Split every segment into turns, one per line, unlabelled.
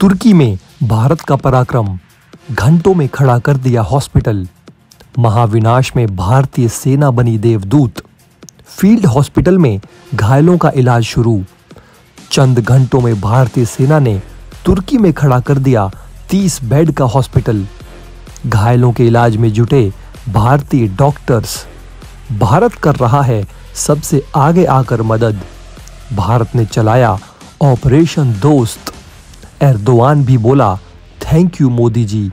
तुर्की में भारत का पराक्रम घंटों में खड़ा कर दिया हॉस्पिटल। महाविनाश में भारतीय सेना बनी देवदूत। फ़ील्ड हॉस्पिटल में घायलों का इलाज शुरू। चंद घंटों में भारतीय सेना ने तुर्की में खड़ा कर दिया 30 बेड का हॉस्पिटल। घायलों के इलाज में जुटे भारतीय डॉक्टर्स। भारत कर रहा है सबसे आगे आकर मदद। भारत ने चलाया ऑपरेशन दोस्त। एर्दोआन भी बोला थैंक यू मोदी जी.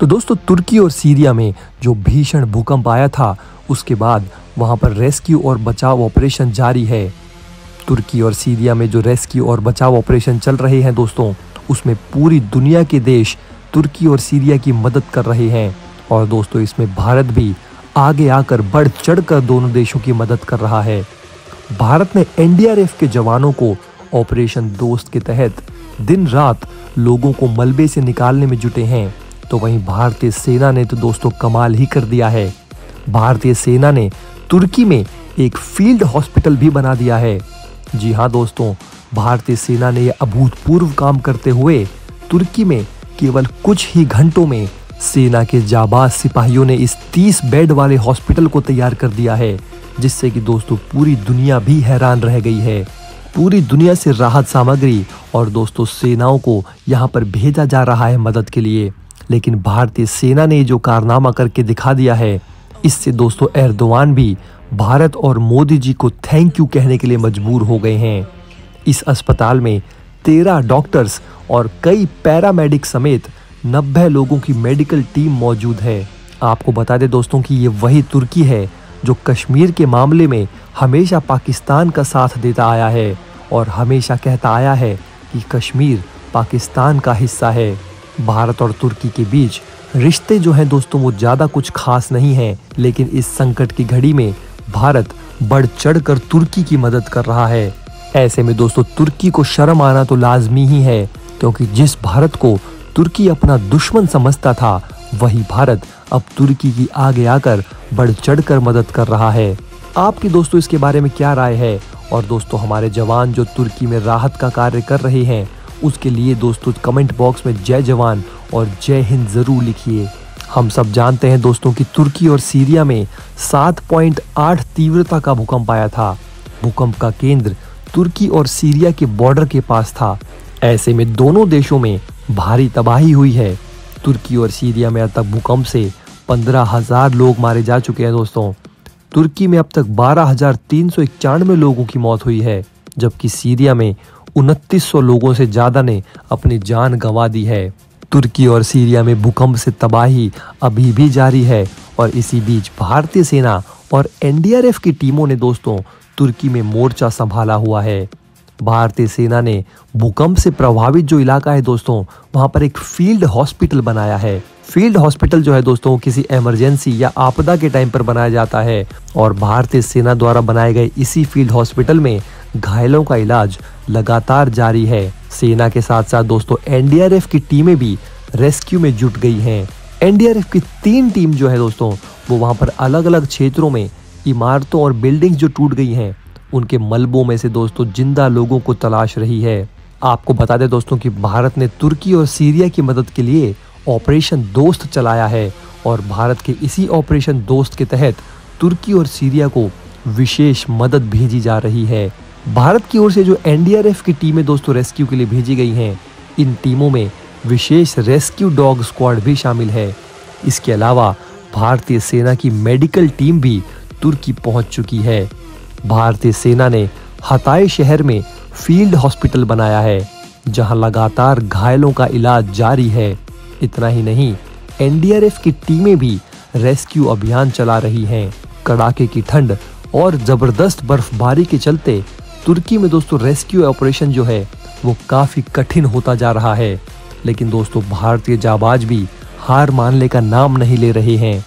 तो दोस्तों, तुर्की और सीरिया में जो भीषण भूकंप आया था, उसके बाद वहाँ पर रेस्क्यू और बचाव ऑपरेशन जारी है। तुर्की और सीरिया में जो रेस्क्यू और बचाव ऑपरेशन चल रहे हैं दोस्तों, उसमें पूरी दुनिया के देश तुर्की और सीरिया की मदद कर रहे हैं। और दोस्तों, इसमें भारत भी आगे आकर बढ़ चढ़कर दोनों देशों की मदद कर रहा है। भारत ने एनडीआरएफ के जवानों को ऑपरेशन दोस्त के तहत दिन रात लोगों को मलबे से निकालने में जुटे हैं तो वहीं भारतीय सेना ने तो दोस्तों कमाल ही कर दिया है। भारतीय सेना ने तुर्की में एक फ़ील्ड हॉस्पिटल भी बना दिया है। जी हाँ दोस्तों, भारतीय सेना ने यह अभूतपूर्व काम करते हुए तुर्की में केवल कुछ ही घंटों में सेना के जाबाज सिपाहियों ने इस 30 बेड वाले हॉस्पिटल को तैयार कर दिया है, जिससे कि दोस्तों पूरी दुनिया भी हैरान रह गई है। पूरी दुनिया से राहत सामग्री और दोस्तों सेनाओं को यहाँ पर भेजा जा रहा है मदद के लिए। लेकिन भारतीय सेना ने जो कारनामा करके दिखा दिया है, इससे दोस्तों एर्दोवान भी भारत और मोदी जी को थैंक यू कहने के लिए मजबूर हो गए हैं। इस अस्पताल में तेरह डॉक्टर्स और कई पैरामेडिक समेत नब्बे लोगों की मेडिकल टीम मौजूद है। आपको बता दें दोस्तों कि ये वही तुर्की है जो कश्मीर के मामले में हमेशा पाकिस्तान का साथ देता आया है और हमेशा कहता आया है कि कश्मीर पाकिस्तान का हिस्सा है। भारत और तुर्की के बीच रिश्ते जो हैं दोस्तों, वो ज़्यादा कुछ खास नहीं है, लेकिन इस संकट की घड़ी में भारत बढ़ चढ़ कर तुर्की की मदद कर रहा है। ऐसे में दोस्तों, तुर्की को शर्म आना तो लाजमी ही है, क्योंकि जिस भारत को तुर्की अपना दुश्मन समझता था। वही भारत अब तुर्की की आगे आकर बढ़ चढ़कर मदद कर रहा है। आपकी दोस्तों, इसके बारे में क्या राय है? और दोस्तों, हमारे जवान जो तुर्की में राहत का कार्य कर रहे हैं, उसके लिए दोस्तों कमेंट बॉक्स में जय जवान और जय हिंद ज़रूर लिखिए। हम सब जानते हैं दोस्तों कि तुर्की और सीरिया में 7.8 तीव्रता का भूकंप आया था। भूकंप का केंद्र तुर्की और सीरिया के बॉर्डर के पास था। ऐसे में दोनों देशों में भारी तबाही हुई है। तुर्की और सीरिया में अब तक भूकंप से पंद्रह हज़ार लोग मारे जा चुके हैं दोस्तों। तुर्की में अब तक बारह हज़ार तीन सौ इक्यानवे लोगों की मौत हुई है, जबकि सीरिया में उनतीस सौ लोगों से ज़्यादा ने अपनी जान गंवा दी है। तुर्की और सीरिया में भूकंप से तबाही अभी भी जारी है और इसी बीच भारतीय सेना और एनडीआरएफ की टीमों ने दोस्तों तुर्की में मोर्चा संभाला हुआ है। भारतीय सेना ने भूकंप से प्रभावित जो इलाका है दोस्तों, वहाँ पर एक फ़ील्ड हॉस्पिटल बनाया है। फ़ील्ड हॉस्पिटल जो है दोस्तों, किसी इमरजेंसी या आपदा के टाइम पर बनाया जाता है और भारतीय सेना द्वारा बनाए गए इसी फ़ील्ड हॉस्पिटल में घायलों का इलाज लगातार जारी है। सेना के साथ साथ दोस्तों एनडीआरएफ की टीमें भी रेस्क्यू में जुट गई हैं। एनडीआरएफ की तीन टीम जो है दोस्तों, वो वहाँ पर अलग अलग क्षेत्रों में इमारतों और बिल्डिंग्स जो टूट गई हैं उनके मलबों में से दोस्तों ज़िंदा लोगों को तलाश रही है। आपको बता दें दोस्तों कि भारत ने तुर्की और सीरिया की मदद के लिए ऑपरेशन दोस्त चलाया है और भारत के इसी ऑपरेशन दोस्त के तहत तुर्की और सीरिया को विशेष मदद भेजी जा रही है। भारत की ओर से जो एनडीआरएफ की टीमें दोस्तों रेस्क्यू के लिए भेजी गई हैं, इन टीमों में विशेष रेस्क्यू डॉग स्क्वाड भी शामिल है। इसके अलावा भारतीय सेना की मेडिकल टीम भी तुर्की पहुँच चुकी है। भारतीय सेना ने हताई शहर में फ़ील्ड हॉस्पिटल बनाया है, जहाँ लगातार घायलों का इलाज जारी है। इतना ही नहीं, एनडीआरएफ की टीमें भी रेस्क्यू अभियान चला रही हैं। कड़ाके की ठंड और ज़बरदस्त बर्फबारी के चलते तुर्की में दोस्तों रेस्क्यू ऑपरेशन जो है, वो काफ़ी कठिन होता जा रहा है। लेकिन दोस्तों, भारतीय जाबाज भी हार मानने का नाम नहीं ले रहे हैं।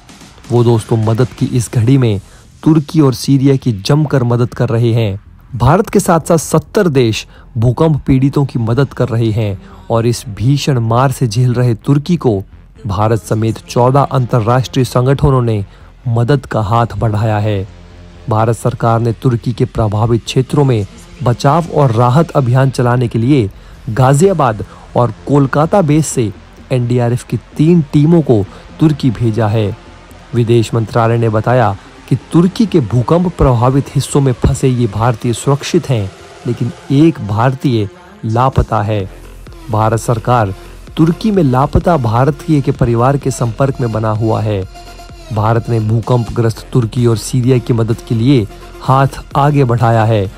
वो दोस्तों मदद की इस घड़ी में तुर्की और सीरिया की जमकर मदद कर रहे हैं। भारत के साथ साथ सत्तर देश भूकंप पीड़ितों की मदद कर रहे हैं और इस भीषण मार से झेल रहे तुर्की को भारत समेत चौदह अंतर्राष्ट्रीय संगठनों ने मदद का हाथ बढ़ाया है। भारत सरकार ने तुर्की के प्रभावित क्षेत्रों में बचाव और राहत अभियान चलाने के लिए गाजियाबाद और कोलकाता बेस से एनडीआरएफ की तीन टीमों को तुर्की भेजा है। विदेश मंत्रालय ने बताया कि तुर्की के भूकंप प्रभावित हिस्सों में फंसे ये भारतीय सुरक्षित हैं, लेकिन एक भारतीय लापता है। भारत सरकार तुर्की में लापता भारतीय के परिवार के संपर्क में बना हुआ है। भारत ने भूकंपग्रस्त तुर्की और सीरिया की मदद के लिए हाथ आगे बढ़ाया है।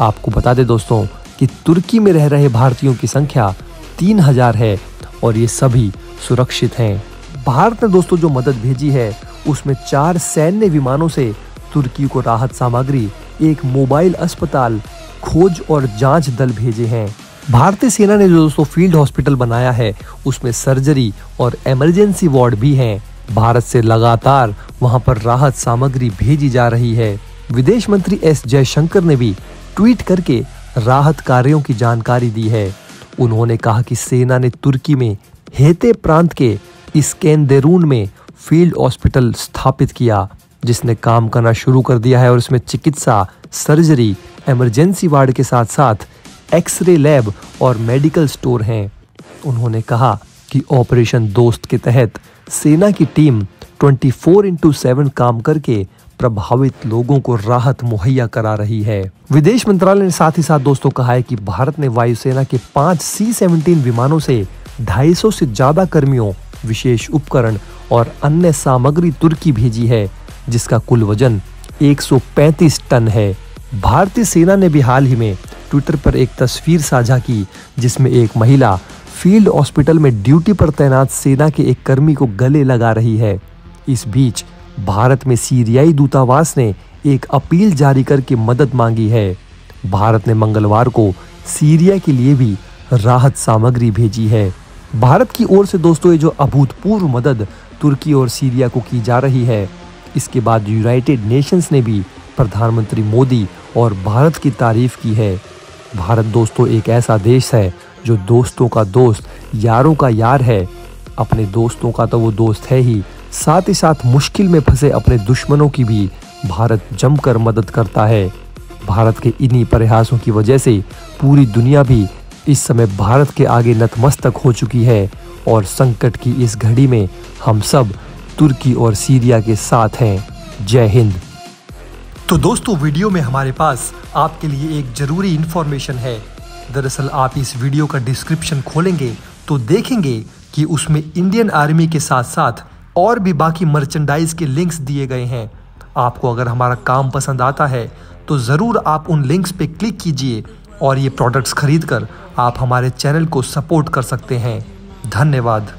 आपको बता दें दोस्तों कि तुर्की में रह रहे भारतीयों की संख्या तीन हज़ार है और ये सभी सुरक्षित हैं। भारत ने दोस्तों जो मदद भेजी है उसमें चार सैन्य विमानों से तुर्की को राहत सामग्री, एक मोबाइल अस्पताल, खोज और जाँच दल भेजे हैं। भारतीय सेना ने जो दोस्तों फ़ील्ड हॉस्पिटल बनाया है, उसमें सर्जरी और इमरजेंसी वार्ड भी हैं। भारत से लगातार वहाँ पर राहत सामग्री भेजी जा रही है। विदेश मंत्री एस जयशंकर ने भी ट्वीट करके राहत कार्यों की जानकारी दी है। उन्होंने कहा कि सेना ने तुर्की में हेते प्रांत के इस्केंदेरून में फ़ील्ड हॉस्पिटल स्थापित किया, जिसने काम करना शुरू कर दिया है और इसमें चिकित्सा, सर्जरी, इमरजेंसी वार्ड के साथ साथ एक्सरे लैब और मेडिकल स्टोर हैं। उन्होंने कहा कि ऑपरेशन दोस्त के तहत सेना की टीम 24 फोर इंटू सेवन काम करके प्रभावित लोगों को राहत मुहैया करा रही है। विदेश मंत्रालय ने साथ ही साथ दोस्तों कहा है कि भारत ने वायुसेना के पाँच सी सेवनटीन विमानों से 250 से ज़्यादा कर्मियों, विशेष उपकरण और अन्य सामग्री तुर्की भेजी है, जिसका कुल वज़न 135 टन है। भारतीय सेना ने भी हाल ही में ट्विटर पर एक तस्वीर साझा की, जिसमें एक महिला फ़ील्ड हॉस्पिटल में ड्यूटी पर तैनात सेना के एक कर्मी को गले लगा रही है। इस बीच भारत में सीरियाई दूतावास ने एक अपील जारी करके मदद मांगी है। भारत ने मंगलवार को सीरिया के लिए भी राहत सामग्री भेजी है। भारत की ओर से दोस्तों, ये जो अभूतपूर्व मदद तुर्की और सीरिया को की जा रही है। इसके बाद यूनाइटेड नेशंस ने भी प्रधानमंत्री मोदी और भारत की तारीफ़ की है। भारत दोस्तों एक ऐसा देश है जो दोस्तों का दोस्त, यारों का यार है। अपने दोस्तों का तो वो दोस्त है ही। साथ ही साथ मुश्किल में फंसे अपने दुश्मनों की भी भारत जमकर मदद करता है। भारत के इन्हीं प्रयासों की वजह से पूरी दुनिया भी इस समय भारत के आगे नतमस्तक हो चुकी है। और संकट की इस घड़ी में हम सब तुर्की और सीरिया के साथ हैं। जय हिंद। तो दोस्तों, वीडियो में हमारे पास आपके लिए एक ज़रूरी इंफॉर्मेशन है। दरअसल आप इस वीडियो का डिस्क्रिप्शन खोलेंगे तो देखेंगे कि उसमें इंडियन आर्मी के साथ साथ और भी बाकी मर्चेंडाइज के लिंक्स दिए गए हैं। आपको अगर हमारा काम पसंद आता है तो ज़रूर आप उन लिंक्स पे क्लिक कीजिए और ये प्रोडक्ट्स खरीद कर आप हमारे चैनल को सपोर्ट कर सकते हैं। धन्यवाद।